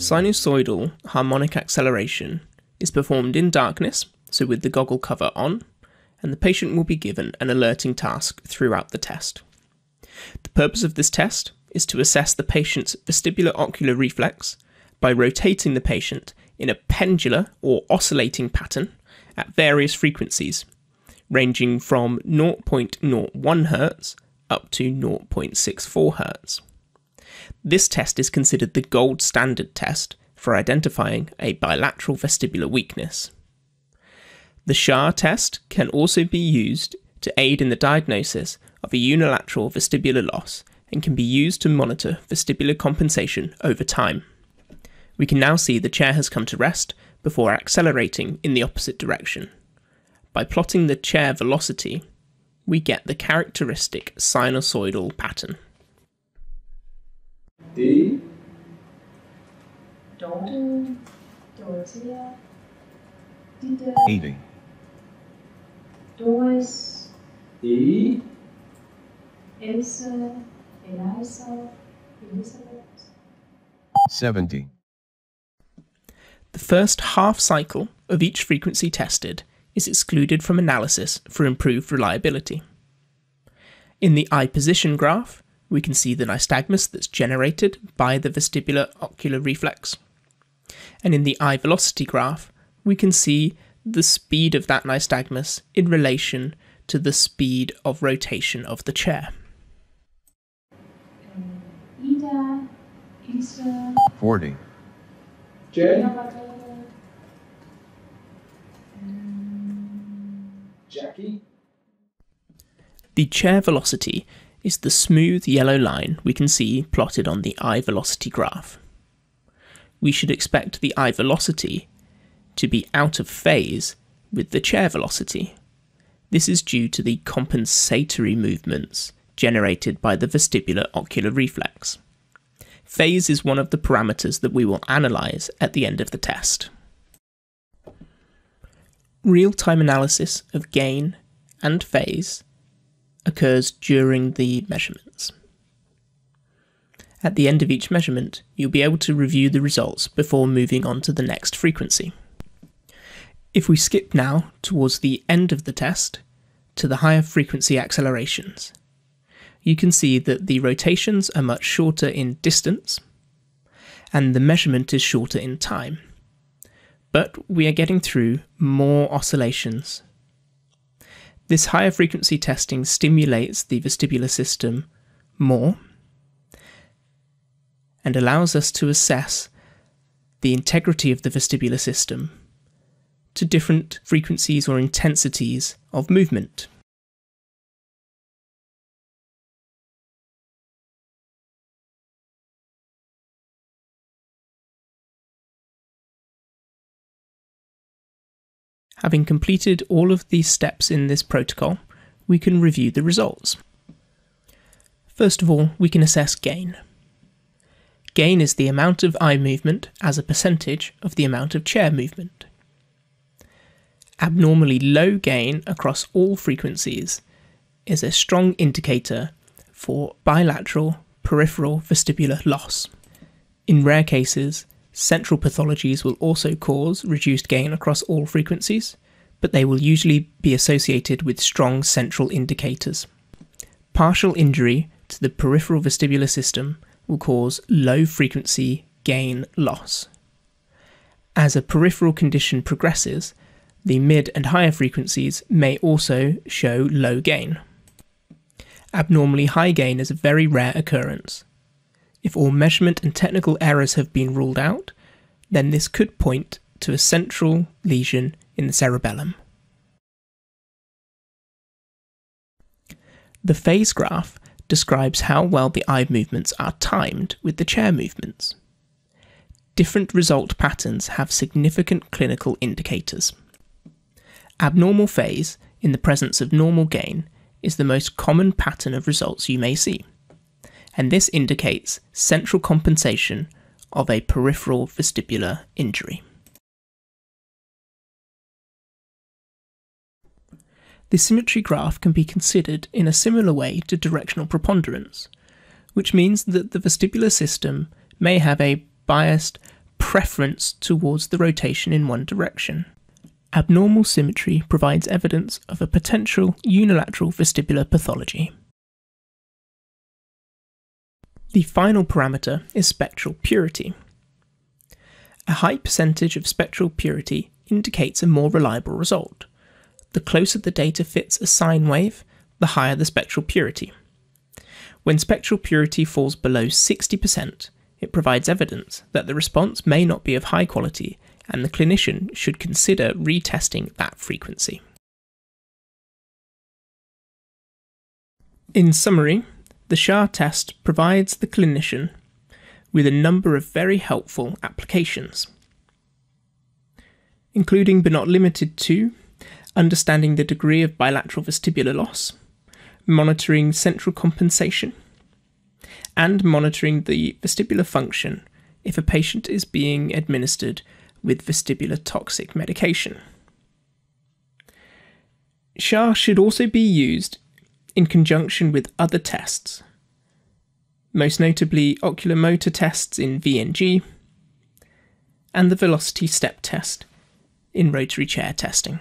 Sinusoidal harmonic acceleration is performed in darkness, so with the goggle cover on, and the patient will be given an alerting task throughout the test. The purpose of this test is to assess the patient's vestibular ocular reflex by rotating the patient in a pendular or oscillating pattern at various frequencies, ranging from 0.01 Hz up to 0.64 Hz. This test is considered the gold standard test for identifying a bilateral vestibular weakness. The SHAR test can also be used to aid in the diagnosis of a unilateral vestibular loss and can be used to monitor vestibular compensation over time. We can now see the chair has come to rest before accelerating in the opposite direction. By plotting the chair velocity, we get the characteristic sinusoidal pattern. D, Dalton, Dorothea, Dieter, Evie, Doris, E, Else, Eliza, Elizabeth. 70, The first half cycle of each frequency tested is excluded from analysis for improved reliability. In the eye position graph, we can see the nystagmus that's generated by the vestibular ocular reflex. And in the eye velocity graph, we can see the speed of that nystagmus in relation to the speed of rotation of the chair. Ida, Ilse, 40, J, mm. Jackie, The chair velocity is the smooth yellow line we can see plotted on the eye velocity graph. We should expect the eye velocity to be out of phase with the chair velocity. This is due to the compensatory movements generated by the vestibular ocular reflex. Phase is one of the parameters that we will analyse at the end of the test. Real time analysis of gain and phase occurs during the measurements. At the end of each measurement, you'll be able to review the results before moving on to the next frequency. If we skip now towards the end of the test to the higher frequency accelerations, you can see that the rotations are much shorter in distance and the measurement is shorter in time. But we are getting through more oscillations this higher frequency testing stimulates the vestibular system more and allows us to assess the integrity of the vestibular system to different frequencies or intensities of movement. Having completed all of these steps in this protocol, we can review the results. First of all, we can assess gain. Gain is the amount of eye movement as a percentage of the amount of chair movement. Abnormally low gain across all frequencies is a strong indicator for bilateral peripheral vestibular loss. In rare cases, Central pathologies will also cause reduced gain across all frequencies, but they will usually be associated with strong central indicators. Partial injury to the peripheral vestibular system will cause low frequency gain loss. As a peripheral condition progresses, the mid and higher frequencies may also show low gain. Abnormally high gain is a very rare occurrence. If all measurement and technical errors have been ruled out, then this could point to a central lesion in the cerebellum. The phase graph describes how well the eye movements are timed with the chair movements. Different result patterns have significant clinical indicators. Abnormal phase in the presence of normal gain is the most common pattern of results you may see and this indicates central compensation of a peripheral vestibular injury. The symmetry graph can be considered in a similar way to directional preponderance, which means that the vestibular system may have a biased preference towards the rotation in one direction. Abnormal symmetry provides evidence of a potential unilateral vestibular pathology. The final parameter is spectral purity. A high percentage of spectral purity indicates a more reliable result. The closer the data fits a sine wave, the higher the spectral purity. When spectral purity falls below 60%, it provides evidence that the response may not be of high quality and the clinician should consider retesting that frequency. In summary, the SHAR test provides the clinician with a number of very helpful applications, including but not limited to understanding the degree of bilateral vestibular loss, monitoring central compensation, and monitoring the vestibular function if a patient is being administered with vestibular toxic medication. SHAR should also be used in conjunction with other tests, most notably oculomotor tests in VNG and the velocity step test in rotary chair testing.